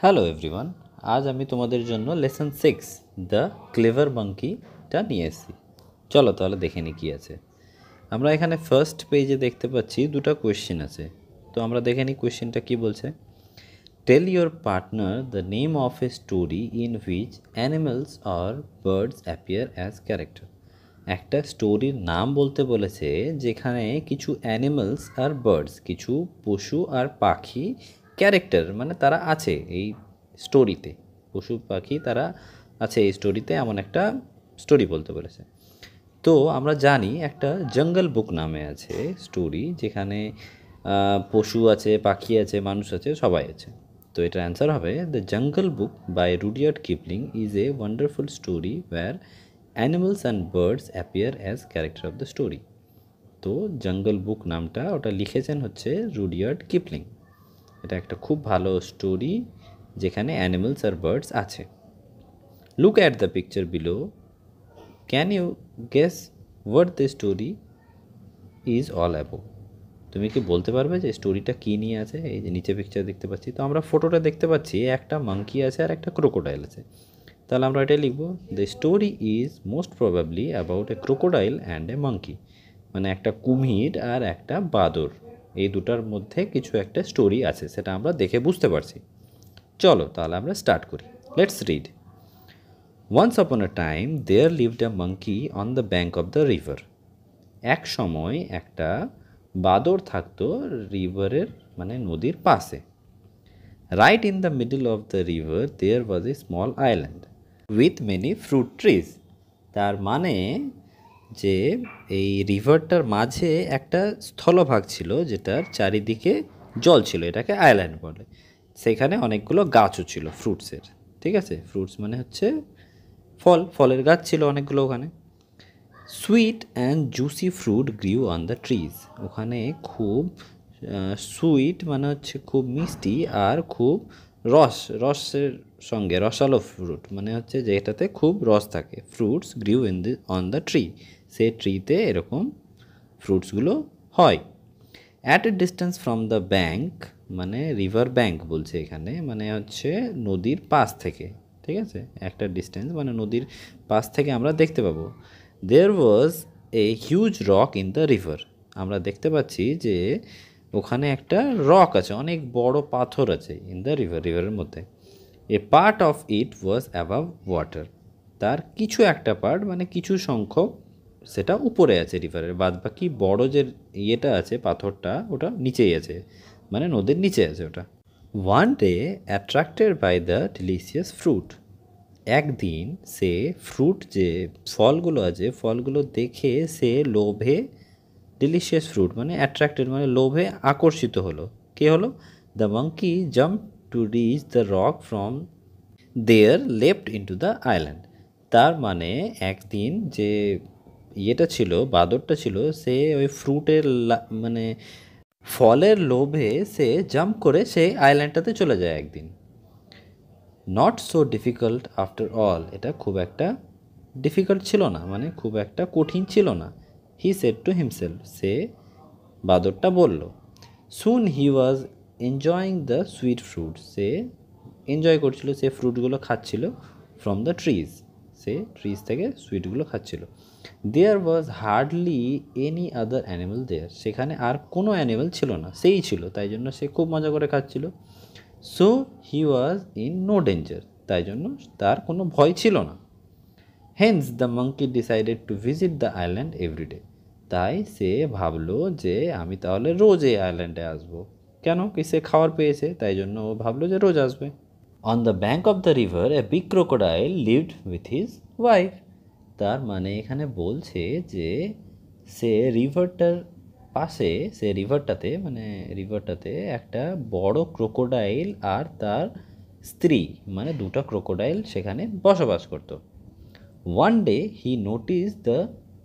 Hello everyone আজ আমি তোমাদের জন্য লেসন সিক্স দ্য ক্লেভার মাঙ্কিটা নিয়ে এসেছি। চলো তাহলে দেখে নিই কী আছে। আমরা এখানে ফার্স্ট পেজে দেখতে পাচ্ছি দুটো কোয়েশ্চেন আছে। তো আমরা দেখে নিই কোয়েশ্চেনটা কী বলছে? Tell your partner the name of a story in which animals R birds appear as character একটা স্টোরির নাম বলতে বলেছে যেখানে কিছু অ্যানিমালস আর বার্ডস কিছু পশু আর পাখি ক্যারেক্টার মানে তারা আছে এই স্টোরিতে পশু, পাখি তারা আছে এই স্টোরিতে এমন একটা স্টোরি বলতে বলেছে। তো আমরা জানি একটা জঙ্গল বুক নামে আছে স্টোরি যেখানে পশু আছে, পাখি আছে, মানুষ আছে, সবাই আছে। তো এটার অ্যান্সার হবে the jungle book by Rudyard Kipling is a wonderful story where animals and birds appear as character of the story তো জঙ্গল বুক নামটা ওটা লিখেছেন হচ্ছে রুডিয়ার্ড কিপলিং এটা একটা খুব ভালো স্টোরি যেখানে অ্যানিমালস আর বার্ডস আছে। Look at the picture below can you guess what the story is all about তুমি কি বলতে পারবে যে স্টোরিটা কী নিয়ে আছে? এই যে নিচে পিকচার দেখতে পাচ্ছি। তো আমরা ফটোটা দেখতে পাচ্ছি, একটা মাঙ্কি আছে আর একটা ক্রোকোডাইল আছে। তাহলে আমরা এটাই লিখব the story is most probably about a crocodile and a monkey মানে একটা কুমির আর একটা বাদর। এই দুটার মধ্যে কিছু একটা স্টোরি আছে, সেটা আমরা দেখে বুঝতে পারছি। চলো তাহলে আমরা স্টার্ট করি। Let's read once upon a time there lived a monkey on the bank of the river এক সময় একটা বাদর থাকতো রিভারের মানে নদীর পাশে। Right in the middle of the river there was a small island with many fruit trees তার মানে যে এই রিভারটার মাঝে একটা স্থলভাগ ছিল যেটার চারিদিকে জল ছিল, এটাকে আইল্যান্ড বলে। সেখানে অনেকগুলো গাছও ছিল ফ্রুটসের ঠিক আছে? ফ্রুটস মানে হচ্ছে ফল, ফলের গাছ ছিল অনেকগুলো ওখানে। Sweet and juicy fruit grew on the trees ওখানে খুব সুইট মানে হচ্ছে খুব মিষ্টি আর খুব রস, রসের সঙ্গে রসালো ফ্রুট মানে হচ্ছে যেটাতে খুব রস থাকে। Fruits grew in the on the tree সে ট্রিতে এরকম ফ্রুটসগুলো হয়। At a distance from the bank মানে রিভার ব্যাঙ্ক বলছে এখানে মানে হচ্ছে নদীর পাশ থেকে, ঠিক আছে? একটা ডিস্টেন্স মানে নদীর পাশ থেকে আমরা দেখতে পাবো। There was a huge rock in the river আমরা দেখতে পাচ্ছি যে ওখানে একটা রক আছে, অনেক বড় পাথর আছে ইন দ্য রিভার রিভারের মধ্যে। A part of it was above water তার কিছু একটা পার্ট মানে কিছু সংখ্যক সেটা উপরে আছে রিভারের বাদ বাকি বড় যে ইয়েটা আছে, পাথরটা, ওটা নিচেই আছে। মানে নদীর নিচে আছে ওটা। One day attracted by the delicious fruit একদিন সে ফ্রুট যে ফলগুলো আছে, ফলগুলো দেখে সে লোভে ডিলিশিয়াস ফ্রুট মানে অ্যাট্রাক্টেড মানে লোভে আকর্ষিত হলো। কে হলো? The monkey jump to reach the rock from there left into the island তার মানে একদিন যে ইয়েটা ছিল, বাদরটা ছিল, সে ওই ফ্রুটের মানে ফলের লোভে সে জাম্প করে সেই আইল্যান্ডটাতে চলে যায় একদিন। Not so difficult after all এটা খুব একটা ডিফিকাল্ট ছিল না মানে খুব একটা কঠিন ছিল না। হি সেট টু হিমসেলফ সে বাদরটা বলল soon he was enjoying the sweet fruit say enjoy করছিল, সে ফ্রুটগুলো খাচ্ছিল ফ্রম দ্য ট্রিজ সে ট্রিজ থেকে সুইটগুলো খাচ্ছিল। There was hardly any other animal there সেখানে আর কোনো অ্যানিমেল ছিল না। সেই ছিল, তাই জন্য সে খুব মজা করে খাচ্ছিল। So he was in no danger তাই জন্য তার কোনো ভয় ছিল না। Hence the monkey decided to visit the island every day তাই সে ভাবলো যে, আমি তাহলে রোজ এই আইল্যান্ডে আসব। কেন? কি সে খাবার পেয়েছে? তাই জন্য ও ভাবলো যে রোজ আসবে। On the bank of the river a big crocodile lived with his wife তার মানে এখানে বলছে যে সে রিভারটার পাশে, সে রিভারটাতে মানে রিভারটাতে একটা বড় ক্রোকোডাইল আর তার স্ত্রী মানে দুটো ক্রোকোডাইল সেখানে বসবাস করতো। One day he notice the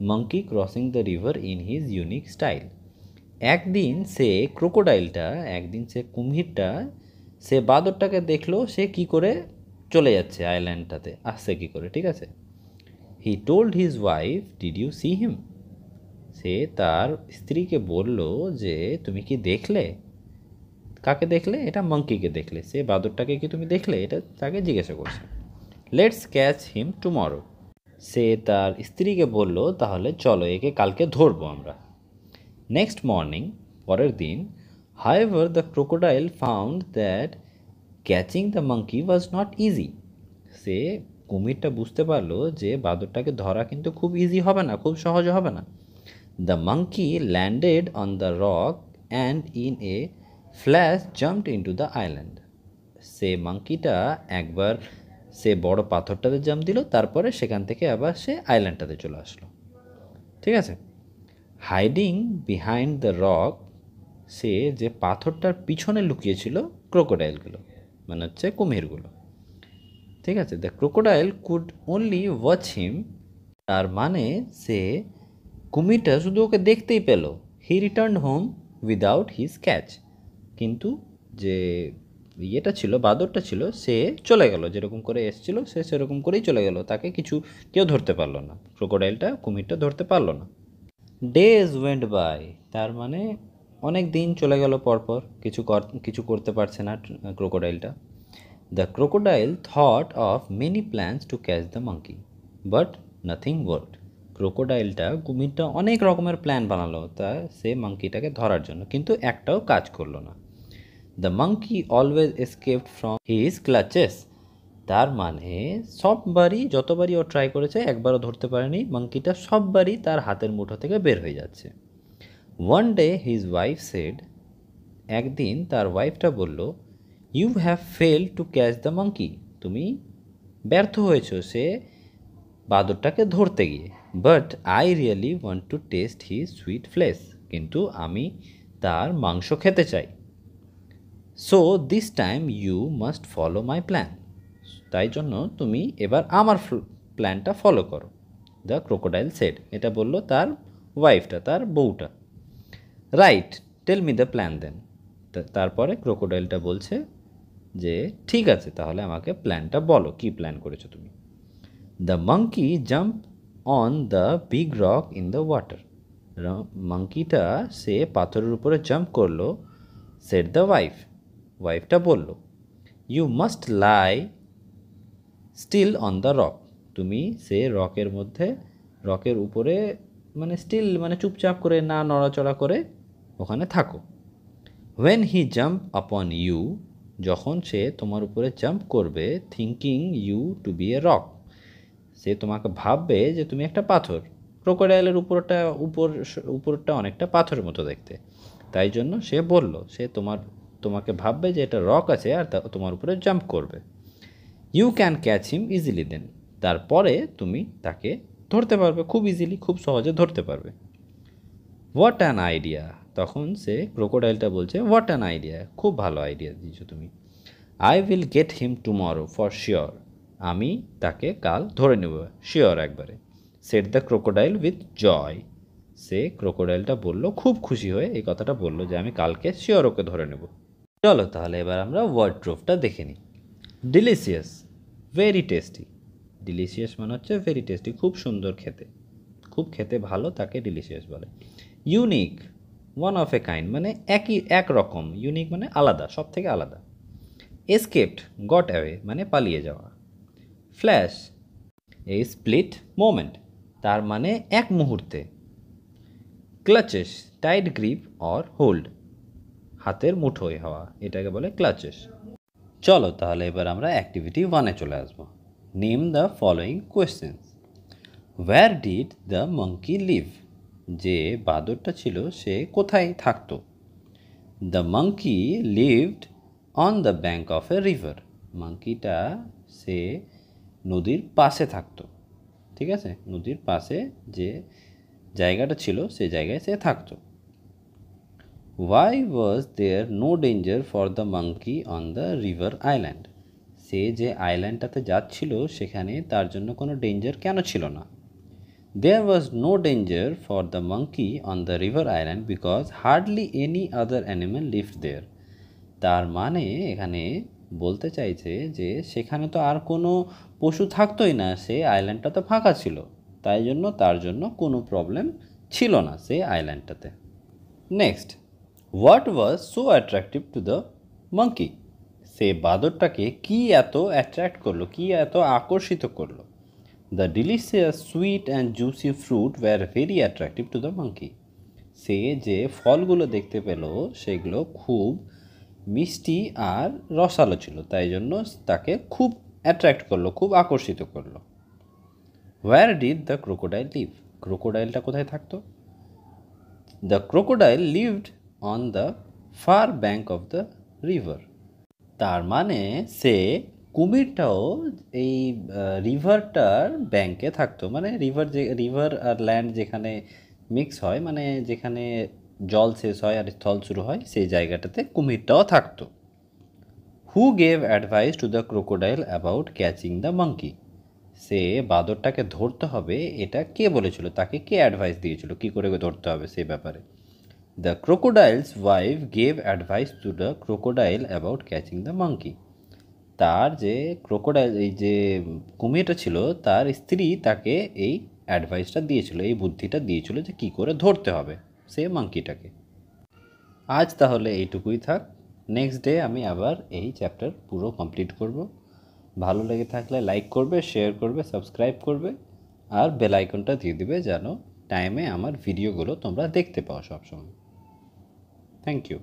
monkey crossing the river in his unique style একদিন সে ক্রোকোডাইলটা, একদিন সে কুমিরটা সে বাদরটাকে দেখল, সে কি করে চলে যাচ্ছে আইল্যান্ডটাতে আসছে কি করে, ঠিক আছে? He told his wife did you see him সে তার স্ত্রীকে বলল যে, তুমি কি দেখলে? কাকে দেখলে? এটা মঙ্কিকে দেখলে। সে বাদরটাকে কি তুমি দেখলে? এটা তাকে জিজ্ঞাসা করছে। লেটস ক্যাচ হিম টুমরো সে তার স্ত্রীকে বলল, তাহলে চলো, একে কালকে ধরবো আমরা। নেক্সট মর্নিং পরের দিন however the crocodile found that catching the monkey was not easy সে কুমিরটা বুঝতে পারল যে বাদরটাকে ধরা কিন্তু খুব ইজি হবে না, খুব সহজ হবে না। The monkey landed on the rock and in a flash jumped into the island সে মাঙ্কিটা একবার সে বড় পাথরটাতে জাম্প দিল, তারপরে সেখান থেকে আবার সে আইল্যান্ডটাতে চলে আসলো। ঠিক আছে? হাইডিং বিহাইন্ড দ্য রক সে যে পাথরটার পিছনে লুকিয়েছিল ক্রোকোডাইলগুলো মানে হচ্ছে কুমিরগুলো। ঠিক আছে? The crocodile could only watch him তার মানে সে কুমিরটা শুধু ওকে দেখতেই পেল। He return home without his catch কিন্তু যে ইয়েটা ছিল, বাদরটা ছিল, সে চলে গেল। যেরকম করে এসছিল, সে সেরকম করেই চলে গেল। তাকে কিছু কেউ ধরতে পারল না। ক্রোকোডাইলটা কুমিরটা ধরতে পারল না। ডেজ ওয়েন্ট বাই তার মানে অনেক দিন চলে গেল পরপর। কিছু কিছু করতে পারছে না ক্রোকোডাইলটা the crocodile thought of many plans to catch the monkey but nothing worked ক্রোকোডাইলটা কুমিরটা অনেক রকমের প্ল্যান বানালো, তা সে মাঙ্কিটাকে ধরার জন্য, কিন্তু একটাও কাজ করল না। The monkey always escaped from his clutches তার মানে সববারই, যতবারই ও ট্রাই করেছে, একবারও ধরতে পারেনি মাঙ্কিটা সববারই তার হাতের মুঠো থেকে বের হয়ে যাচ্ছে। One day his wife said একদিন তার ওয়াইফটা বলল you have fail to catch the monkey তুমি ব্যর্থ হয়েছো, সে বাদরটাকে ধরতে গিয়ে। But I really want to taste he sweet flesh কিন্তু আমি তার মাংস খেতে চাই। So this time you must follow my plan তাই জন্য তুমি এবার আমার প্ল্যানটা ফলো করো। দ্য ক্রোকোডাইল সেট এটা বলল তার ওয়াইফটা তার বউটা। Right tell me the plan then তারপরে ক্রোকোডাইলটা বলছে যে, ঠিক আছে, তাহলে আমাকে প্ল্যানটা বলো, কি প্ল্যান করেছ তুমি? The monkey jump on the big rock in the water মাঙ্কিটা সে পাথরের উপরে জাম্প করল সেট দ্য ওয়াইফ ওয়াইফটা বলল you must lie still on the rock তুমি সে রকের মধ্যে, রকের উপরে মানে স্টিল মানে চুপচাপ করে, না নড়াচড়া করে, ওখানে থাকো। When he jump upon you যখন সে তোমার উপরে জাম্প করবে thinking you to be a rock সে তোমাকে ভাববে যে তুমি একটা পাথর। ক্রোকোডাইলের উপরটা, উপর, উপরটা অনেকটা পাথরের মতো দেখতে। তাই জন্য সে বলল, সে তোমার, তোমাকে ভাববে যে এটা রক আছে আর তোমার উপরে জাম্প করবে। You can catch him easily then তারপরে তুমি তাকে ধরতে পারবে, খুব ইজিলি খুব সহজে ধরতে পারবে। হোয়াট অ্যান আইডিয়া তখন সে ক্রোকোডাইলটা বলছে হোয়াট অ্যান আইডিয়া খুব ভালো আইডিয়া দিয়েছ তুমি। I will get him tomorrow for sure আমি তাকে কাল ধরে নেব শিওর একবারে। Said the crocodile with joy সে ক্রোকোডাইলটা বলল, খুব খুশি হয়ে এই কথাটা বলল যে, আমি কালকে শিওর ওকে ধরে নেব। চলো তাহলে এবার আমরা ওয়ার্ড্রোফটা দেখে নিই। ডিলিশিয়াস ভেরি টেস্টি ডিলিশিয়াস মানে হচ্ছে ভেরি টেস্টি খুব সুন্দর খেতে। খুব খেতে ভালো তাকে ডিলিশিয়াস বলে। Unique one of a kind মানে একই, এক রকম ইউনিক মানে আলাদা সব থেকে আলাদা। এসকেপড গট অ্যাওয়ে মানে পালিয়ে যাওয়া। ফ্ল্যাশ এ স্প্লিট মোমেন্ট তার মানে এক মুহূর্তে। Clutches tight grip or hold হাতের মুঠোয় হওয়া, এটাকে বলে ক্লাচেস চলো তাহলে এবার আমরা অ্যাক্টিভিটি ওয়ানে চলে আসব। Name the following questions where did the monkey live যে বাদরটা ছিল সে কোথায় থাকতো? The monkey lived on the bank of a river মাঙ্কিটা সে নদীর পাশে থাকতো। ঠিক আছে? নদীর পাশে যে জায়গাটা ছিল, সে জায়গায় সে থাকতো। Why was there no danger for the monkey on the river island সে যে আইল্যান্ডটাতে যাচ্ছিল, সেখানে তার জন্য কোনো ডেঞ্জার কেন ছিল না? There was no danger for the monkey on the river island because hardly any other animal lived there তার মানে এখানে বলতে চাইছে যে সেখানে তো আর কোনো পশু থাকতোই না, সে আইল্যান্ডটা তো ফাঁকা ছিল। তাই জন্য তার জন্য কোনো প্রবলেম ছিল না সে আইল্যান্ডটাতে next what was so attractive to the monkey সে বাদরটাকে কি এত অ্যাট্রাক্ট করল, কি এত আকর্ষিত করল? The delicious sweet and juicy fruit were very attractive to the monkey সে যে ফলগুলো দেখতে পেল, সেগুলো খুব মিষ্টি আর রসালো ছিল, তাই জন্য তাকে খুব অ্যাট্রাক্ট করল, খুব আকর্ষিত করল। Where did the crocodile live ক্রোকোডাইলটা কোথায় থাকতো? The crocodile lived on the far bank of the river তার মানে সে কুমিরটাও এই রিভারটার ব্যাংকে থাকতো। মানে রিভার যে রিভার আর ল্যান্ড যেখানে মিক্স হয় মানে যেখানে জল শেষ হয় আর স্থল শুরু হয়, সেই জায়গাটাতে কুমিরটাও থাকতো। Who gave advice to the crocodile about catching the monkey সে বাদরটাকে ধরতে হবে, এটা কে বলেছিল? তাকে কে অ্যাডভাইস দিয়েছিল? কি করে ধরতে হবে সেই ব্যাপারে? The crocodile's wife gave advice to the crocodile about catching the monkey তার যে ক্রোকোডাইল এই যে কুমিরটা ছিল, তার স্ত্রী তাকে এই অ্যাডভাইসটা দিয়েছিল, এই বুদ্ধিটা দিয়েছিল যে কী করে ধরতে হবে সে মাঙ্কিটাকে আজ তাহলে এইটুকুই থাক। নেক্সট ডে আমি আবার এই চ্যাপ্টার পুরো কমপ্লিট করব। ভালো লেগে থাকলে লাইক করবে শেয়ার করবে সাবস্ক্রাইব করবে, আর বেল আইকনটা দিয়ে দিবে যেন টাইমে আমার ভিডিওগুলো তোমরা দেখতে পাও সবসময়। Thank you